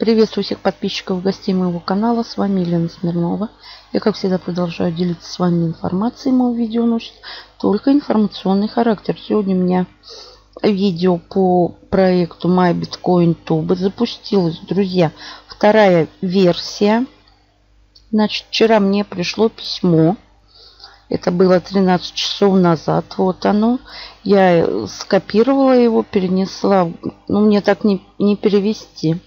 Приветствую всех подписчиков и гостей моего канала. С вами Елена Смирнова. Я, как всегда, продолжаю делиться с вами информацией. Мое видео носит только информационный характер. Сегодня у меня видео по проекту My Bitcoin запустилась, друзья, вторая версия. Значит, вчера мне пришло письмо. Это было 13 часов назад. Вот оно. Я скопировала его, перенесла. Ну, мне так не, не перевести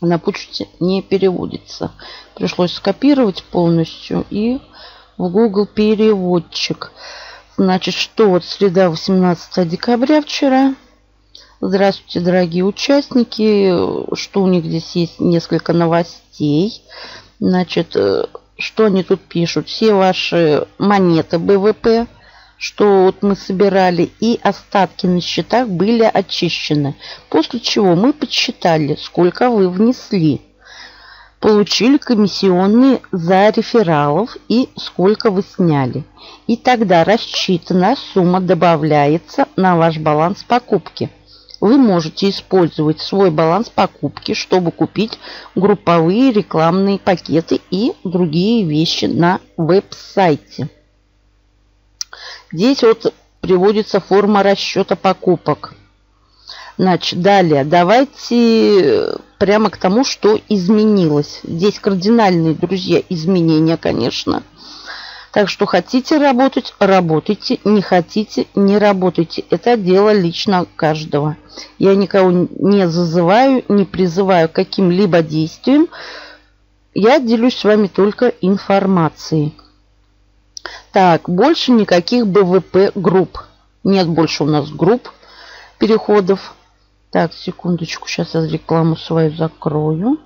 на почте не переводится. Пришлось скопировать полностью и в Google переводчик. Значит, что вот среда 18 декабря вчера. Здравствуйте, дорогие участники. Что у них здесь есть несколько новостей. Значит, э, что они тут пишут? Все ваши монеты БВП что вот мы собирали, и остатки на счетах были очищены. После чего мы подсчитали, сколько вы внесли. Получили комиссионные за рефералов и сколько вы сняли. И тогда рассчитанная сумма добавляется на ваш баланс покупки. Вы можете использовать свой баланс покупки, чтобы купить групповые рекламные пакеты и другие вещи на веб-сайте. Здесь вот приводится форма расчета покупок. Значит, далее давайте прямо к тому, что изменилось. Здесь кардинальные, друзья, изменения, конечно. Так что хотите работать, работайте. Не хотите, не работайте. Это дело лично каждого. Я никого не зазываю, не призываю каким-либо действиям. Я делюсь с вами только информацией. Так, больше никаких БВП групп. Нет больше у нас групп переходов. Так, секундочку, сейчас я рекламу свою закрою.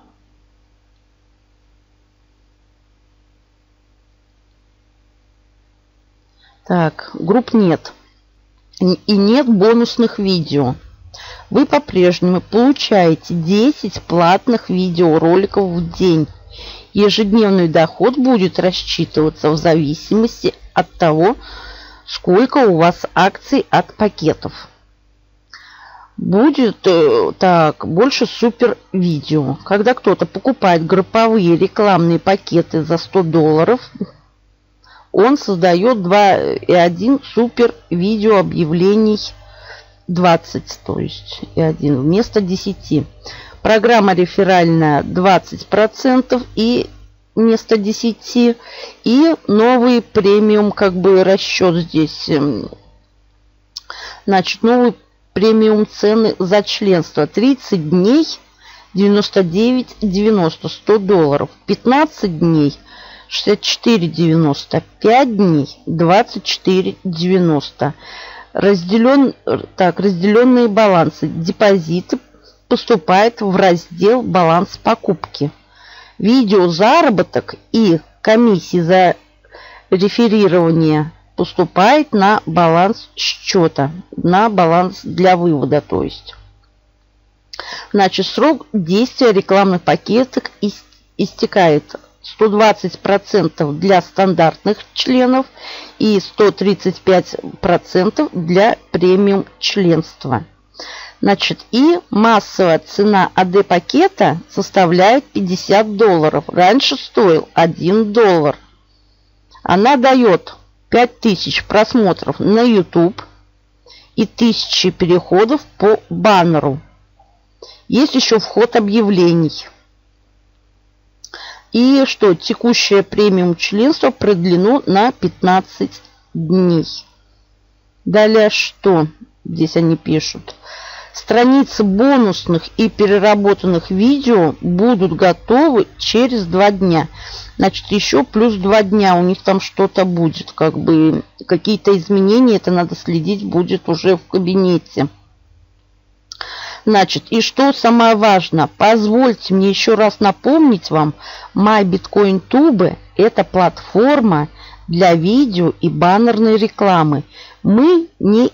Так, групп нет. И нет бонусных видео. Вы по-прежнему получаете 10 платных видеороликов в день. Ежедневный доход будет рассчитываться в зависимости от того, сколько у вас акций от пакетов. Будет э, так, больше супер видео. Когда кто-то покупает групповые рекламные пакеты за 100 долларов, он создает 2,1 супер видео объявлений 20, то есть и 1 вместо 10. Программа реферальная 20% и вместо 10. И новый премиум как бы расчет здесь. Эм, значит, новый премиум цены за членство 30 дней 99,90 100 долларов. 15 дней 64,90. 5 дней 24,90. Разделен, так, разделенные балансы. Депозиты поступает в раздел «Баланс покупки». Видео заработок и комиссии за реферирование поступает на баланс счета, на баланс для вывода, то есть. Значит, срок действия рекламных пакетов истекает 120% для стандартных членов и 135% для премиум членства. Значит, и массовая цена АД-пакета составляет 50 долларов. Раньше стоил 1 доллар. Она дает 5000 просмотров на YouTube и 1000 переходов по баннеру. Есть еще вход объявлений. И что, текущее премиум членство продлено на 15 дней. Далее что? Здесь они пишут. Страницы бонусных и переработанных видео будут готовы через два дня. Значит, еще плюс два дня у них там что-то будет. Как бы какие-то изменения, это надо следить будет уже в кабинете. Значит, и что самое важное, позвольте мне еще раз напомнить вам, MyBitcoinTube – это платформа для видео и баннерной рекламы. Мы не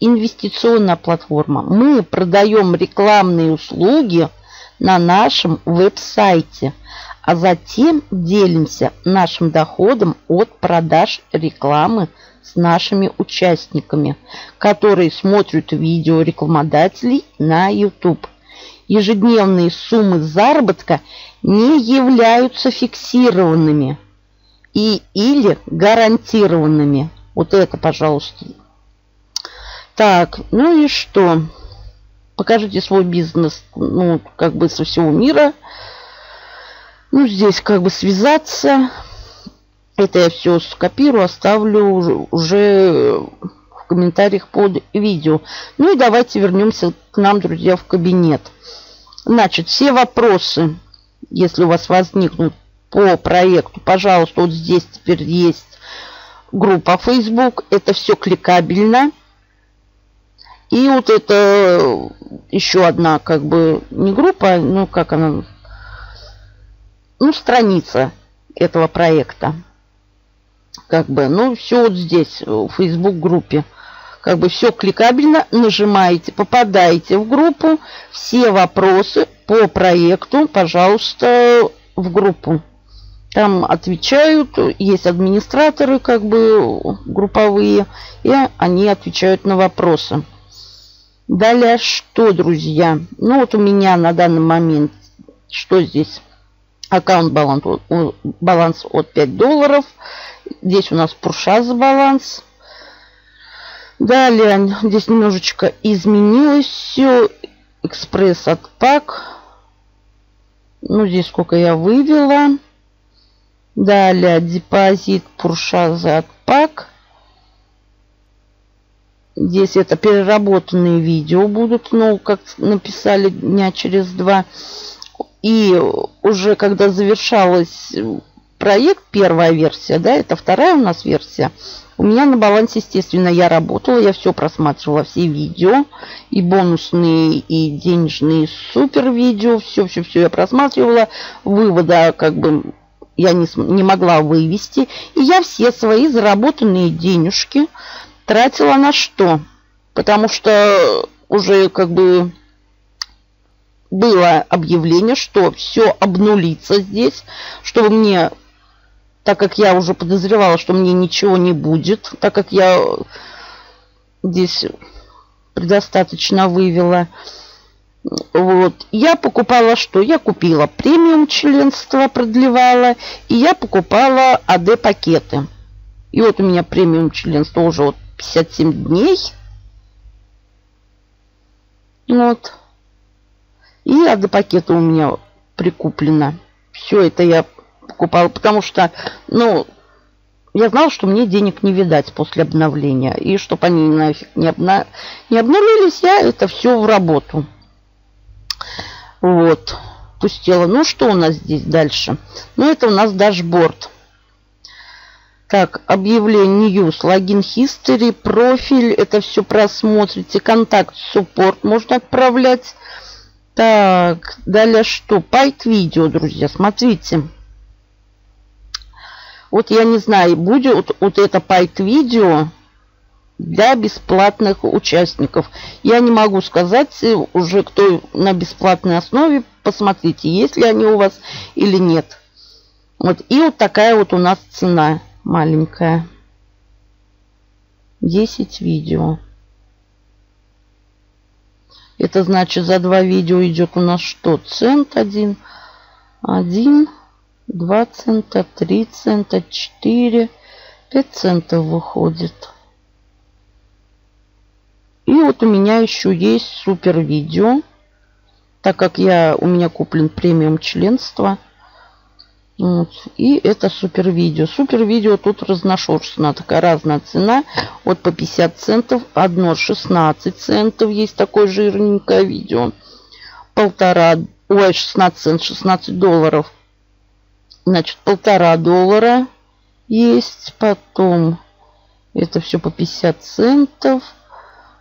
инвестиционная платформа. Мы продаем рекламные услуги на нашем веб-сайте, а затем делимся нашим доходом от продаж рекламы с нашими участниками, которые смотрят видео рекламодателей на YouTube. ежедневные суммы заработка не являются фиксированными и или гарантированными. Вот это, пожалуйста. Так, ну и что? Покажите свой бизнес, ну, как бы со всего мира. Ну, здесь как бы связаться. Это я все скопирую, оставлю уже, в комментариях под видео. Ну и давайте вернемся к нам, друзья, в кабинет. Значит, все вопросы, если у вас возникнут по проекту, пожалуйста, вот здесь теперь есть группа Facebook. Это все кликабельно. И вот это еще одна, как бы, не группа, ну, как она, ну, страница этого проекта. Как бы, ну, все вот здесь, в Facebook группе. Как бы все кликабельно, нажимаете, попадаете в группу. Все вопросы по проекту, пожалуйста, в группу. Там отвечают, есть администраторы как бы групповые, и они отвечают на вопросы. Далее что, друзья? Ну вот у меня на данный момент, что здесь? Аккаунт баланс, баланс от 5 долларов. Здесь у нас Пурша за баланс. Далее здесь немножечко изменилось все. Экспресс от пак. Ну здесь сколько я вывела. Далее депозит Пуршаза от ПАК. Здесь это переработанные видео будут, ну, как написали дня через два. И уже когда завершалась проект, первая версия, да, это вторая у нас версия, у меня на балансе, естественно, я работала, я все просматривала, все видео, и бонусные, и денежные супер видео, все-все-все я просматривала. Вывода как бы я не, не могла вывести. И я все свои заработанные денежки тратила на что? Потому что уже как бы было объявление, что все обнулится здесь, чтобы мне, так как я уже подозревала, что мне ничего не будет, так как я здесь предостаточно вывела, вот. Я покупала что? Я купила премиум членство, продлевала, и я покупала АД-пакеты. И вот у меня премиум членство уже вот 57 дней. Вот. И АД-пакеты у меня прикуплено. Все это я покупала, потому что, ну, я знала, что мне денег не видать после обновления. И чтобы они нафиг не, обна... не обнулились, я это все в работу. Вот. Пустила. Ну, что у нас здесь дальше? Ну, это у нас дашборд. Так, объявление News, логин History, профиль, это все просмотрите. Контакт, суппорт можно отправлять. Так, далее что? Пайт видео, друзья, смотрите. Вот я не знаю, будет вот это пайт видео для бесплатных участников. Я не могу сказать э, уже, кто на бесплатной основе. Посмотрите, есть ли они у вас или нет. Вот. И вот такая вот у нас цена маленькая. 10 видео. Это значит за два видео идет у нас что? Цент один, один, два цента, три цента, четыре, пять центов выходит. Вот у меня еще есть супер видео. Так как я, у меня куплен премиум членство. Вот. И это супер видео. Супер видео тут разношерстная. Такая разная цена. Вот по 50 центов. Одно 16 центов. Есть такое жирненькое видео. Полтора. Ой, 16 центов. 16 долларов. Значит, полтора доллара есть. Потом это все по 50 центов.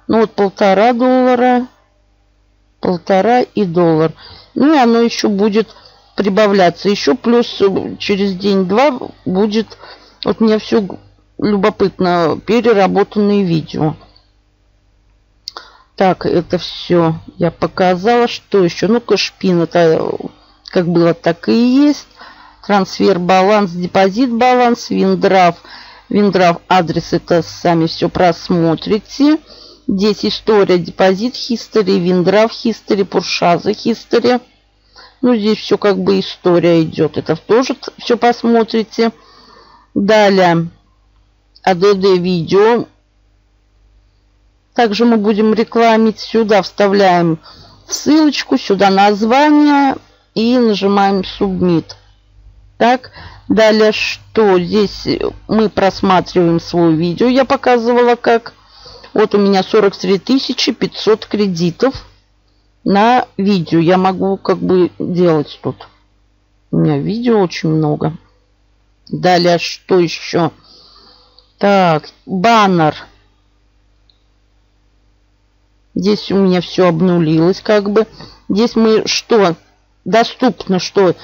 Ну вот полтора доллара, полтора и доллар. Ну и оно еще будет прибавляться. Еще плюс э, через день-два будет, вот мне все любопытно, переработанные видео. Так, это все я показала. Что еще? Ну, кэшпин, это как было, так и есть. Transfer balance, deposit balance, withdraw. Withdraw address, это сами все просмотрите. Здесь история, deposit history, withdraw history, purchase history. Ну, здесь все как бы история идет. Это тоже все посмотрите. Далее. ADD видео. Также мы будем рекламить. Сюда вставляем ссылочку, сюда название и нажимаем Submit. Так, далее что? Здесь мы просматриваем свое видео. Я показывала, как вот у меня 43 500 кредитов на видео. Я могу как бы делать тут. У меня видео очень много. Далее что еще? Так, баннер. Здесь у меня все обнулилось как бы. Здесь мы что? Доступно, что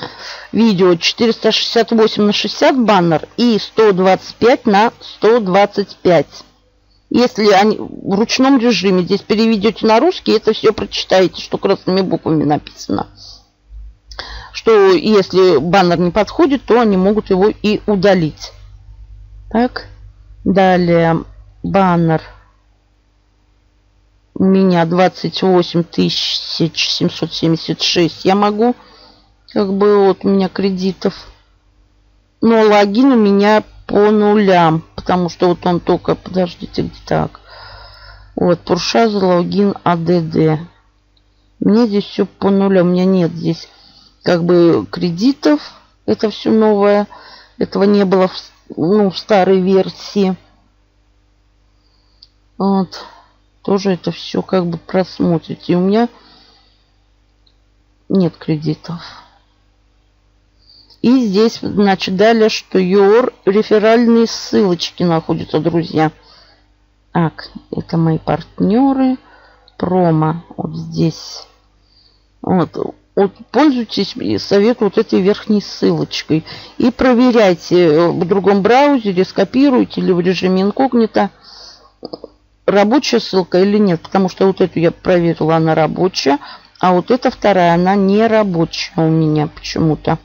видео 468 на 60 баннер и 125 на 125. Если они в ручном режиме здесь переведете на русский, это все прочитаете, что красными буквами написано. Что если баннер не подходит, то они могут его и удалить. Так, далее баннер у меня 28 776. Я могу, как бы, вот у меня кредитов. Но логин у меня по нулям, потому что вот он только, подождите, где так. Вот, Пуршаз, логин, АДД. Мне здесь все по нулям, у меня нет здесь как бы кредитов. Это все новое. Этого не было в, ну, в старой версии. Вот. Тоже это все как бы просмотрите. И у меня нет кредитов. И здесь, значит, далее, что your реферальные ссылочки находятся, друзья. Так, это мои партнеры. Промо. Вот здесь. Вот. Вот пользуйтесь совет вот этой верхней ссылочкой. И проверяйте в другом браузере, скопируйте или в режиме инкогнито рабочая ссылка или нет. Потому что вот эту я проверила, она рабочая. А вот эта вторая, она не рабочая у меня почему-то.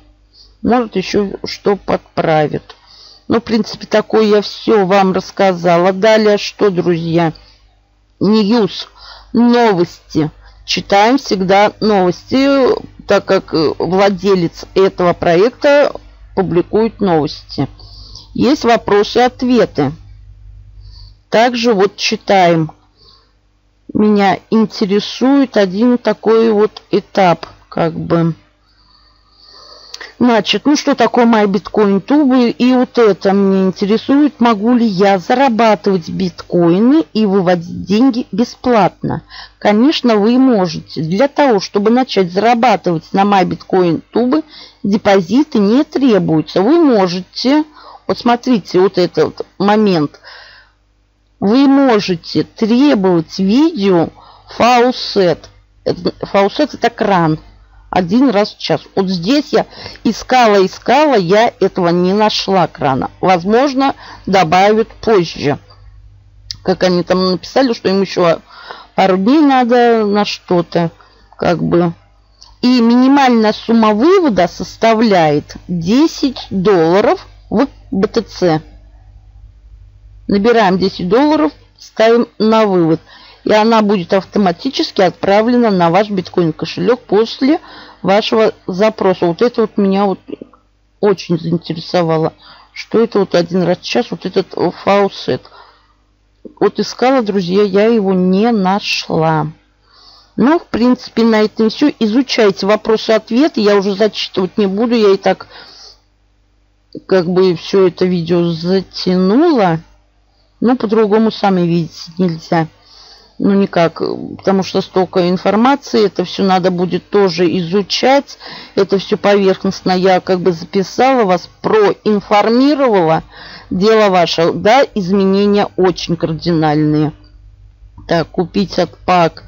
Может, еще что подправит. Ну, в принципе, такое я все вам рассказала. Далее что, друзья? News. Новости. Читаем всегда новости, так как э, владелец этого проекта публикует новости. Есть вопросы и ответы. Также вот читаем. Меня интересует один такой вот этап, как бы. Значит, ну что такое мои биткоин-тубы? И вот это мне интересует, могу ли я зарабатывать биткоины и выводить деньги бесплатно. Конечно, вы можете. Для того, чтобы начать зарабатывать на мои биткоин-тубы, депозиты не требуются. Вы можете, вот смотрите, вот этот момент, вы можете требовать video faucet. Faucet это кран один раз в час. Вот здесь я искала, искала, я этого не нашла крана. Возможно, добавят позже. Как они там написали, что им еще пару дней надо на что-то. Как бы. И минимальная сумма вывода составляет 10 долларов в BTC. Набираем 10 долларов, ставим на вывод и она будет автоматически отправлена на ваш биткоин кошелек после вашего запроса. Вот это вот меня вот очень заинтересовало. Что это вот один раз в час, вот этот фаусет. Вот искала, друзья, я его не нашла. Ну, в принципе, на этом все. Изучайте вопросы-ответы. Я уже зачитывать не буду. Я и так как бы все это видео затянула. Но по-другому, сами видите, нельзя ну никак, потому что столько информации, это все надо будет тоже изучать, это все поверхностно я как бы записала вас, проинформировала, дело ваше, да, изменения очень кардинальные. Так, купить от ПАК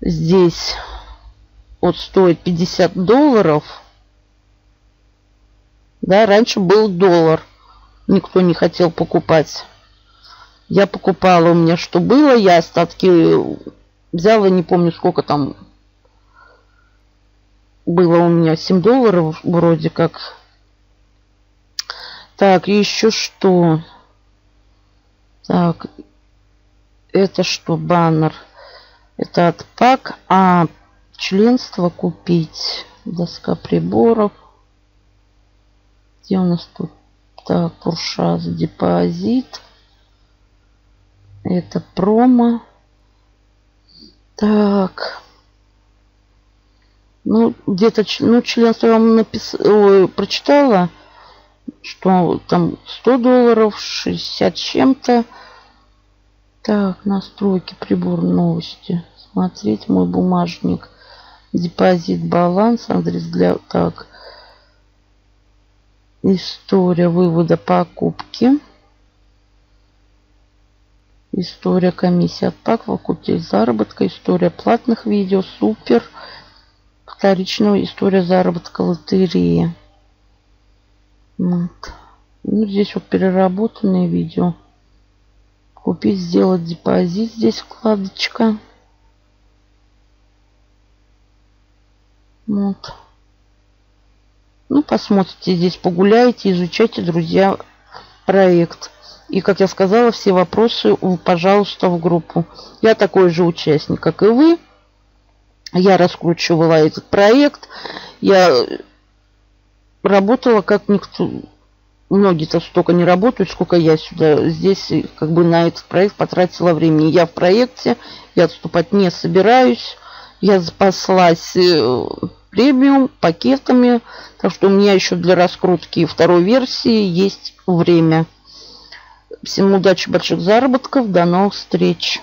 здесь вот стоит 50 долларов, да, раньше был доллар, никто не хотел покупать. Я покупала у меня что было, я остатки взяла, не помню сколько там было у меня 7 долларов вроде как. Так, еще что? Так, это что, баннер? Это от пак. А членство купить. Доска приборов. Где у нас тут? Так, Куршаз депозит. Это промо. Так. Ну, где-то, ну, членство я вам написала, прочитала, что там 100 долларов, 60 чем-то. Так, настройки, прибор, новости. Смотреть мой бумажник. Депозит, баланс, адрес для... Так. История вывода покупки. История комиссии от ПАК, факультет заработка, история платных видео, супер. Вторичная история заработка лотереи. Вот. Ну, здесь вот переработанные видео. Купить, сделать депозит. Здесь вкладочка. Вот. Ну, посмотрите здесь, погуляйте, изучайте, друзья, проект. И, как я сказала, все вопросы, пожалуйста, в группу. Я такой же участник, как и вы. Я раскручивала этот проект. Я работала как никто. Многие-то столько не работают, сколько я сюда. Здесь как бы на этот проект потратила времени. Я в проекте, я отступать не собираюсь. Я запаслась э, премиум пакетами. Так что у меня еще для раскрутки второй версии есть время. Всем удачи, больших заработков. До новых встреч.